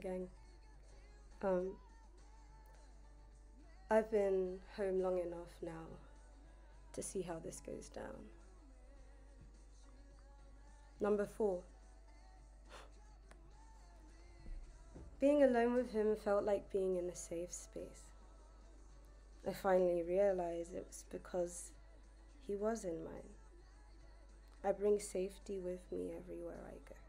Gang, gang. Um, I've been home long enough now to see how this goes down. Number four. Being alone with him felt like being in a safe space. I finally realized it was because he was in mine. I bring safety with me everywhere I go.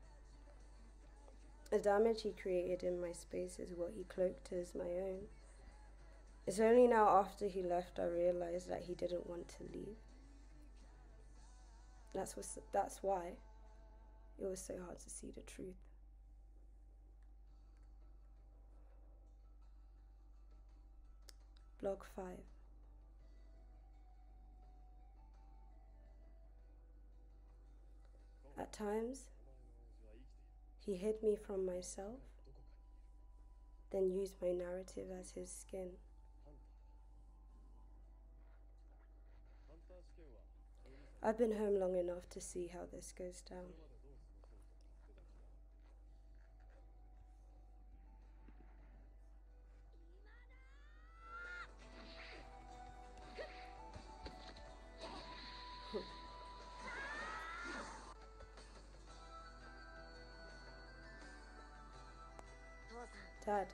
The damage he created in my space is what he cloaked as my own. It's only now after he left I realized that he didn't want to leave. That's, what, that's why it was so hard to see the truth. Block 5. At times, he hid me from myself, then used my narrative as his skin. I've been home long enough to see how this goes down. Dad,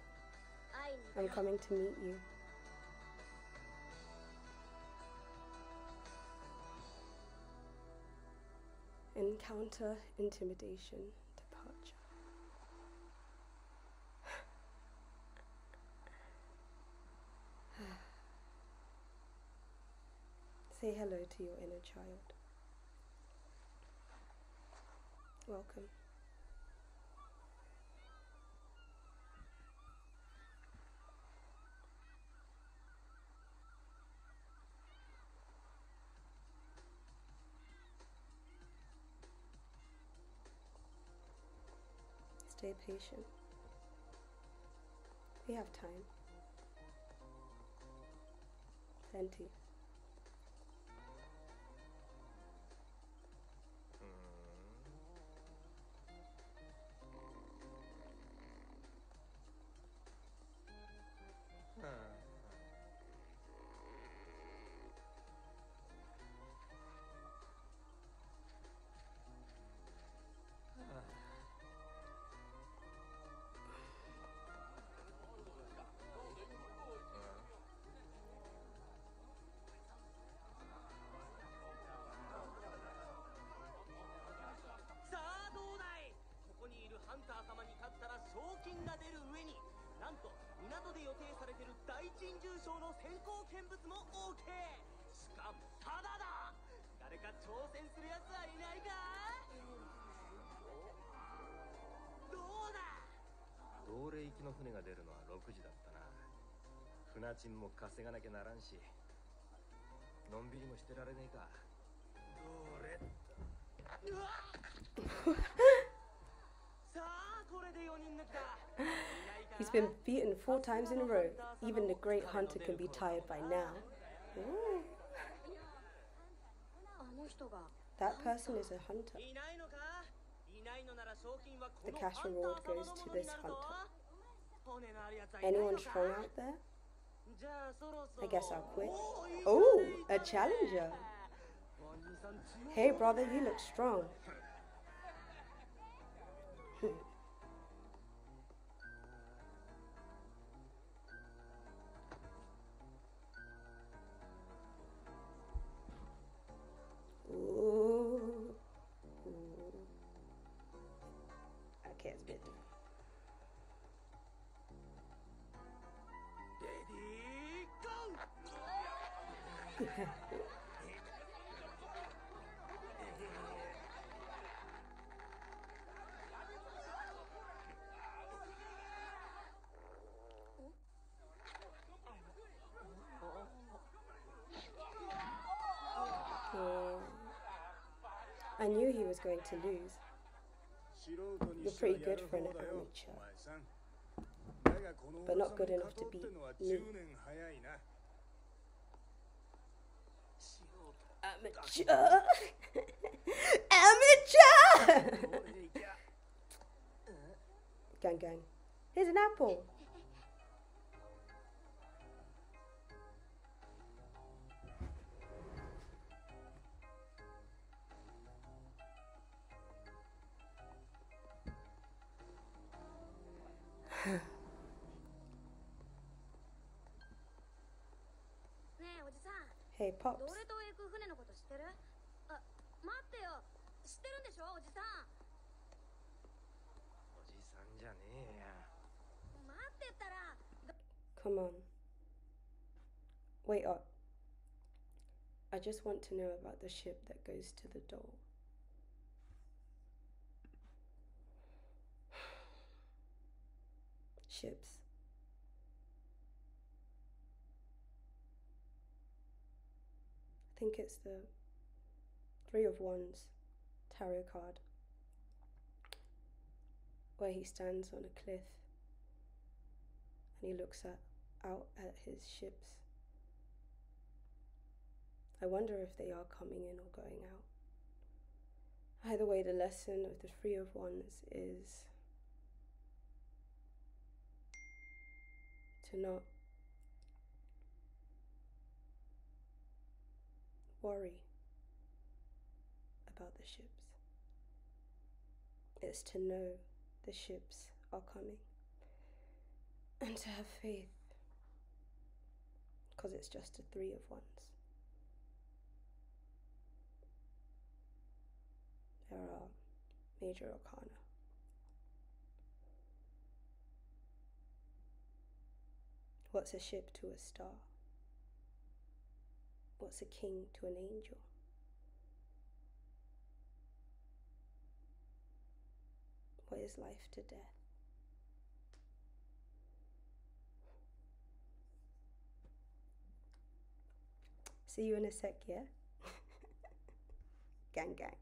I'm coming to meet you. Encounter, intimidation, departure. Say hello to your inner child. Welcome. Stay patient. We have time. Plenty. 大珍獣賞の先行見物も OK しかもタダだ。誰か挑戦するやつはいないか？どうだ？同齢行きの船が出るのは6時だったな。船賃も稼がなきゃならんし。のんびりもしてられねえか。どれ？さあ He's been beaten four times in a row. Even the great hunter can be tired by now. Ooh. That person is a hunter. The cash reward goes to this hunter. Anyone strong out there? I guess I'll quit. Oh, a challenger. Hey, brother, you look strong. I knew he was going to lose. You're pretty good for an amateur. but not good enough to beat me. Amateur! Amateur! Oh, gang gang. Here's an apple. hey, Pops. どれと行く船のこと知ってるあ、待ってよ。知ってるんでしょ、おじさん。おじさんじゃねえや 待ってったら。 Come on. Wait up. I just want to know about the ship that goes to the door. Ships. I think it's the Three of Wands tarot card where he stands on a cliff and he looks at, out at his ships. I wonder if they are coming in or going out. Either way, the lesson of the Three of Wands is to not worry about the ships. It's to know the ships are coming and to have faith because it's just a three of Wands. There are major arcana. What's a ship to a star? What's a king to an angel? What is life to death? See you in a sec, yeah? gang, gang.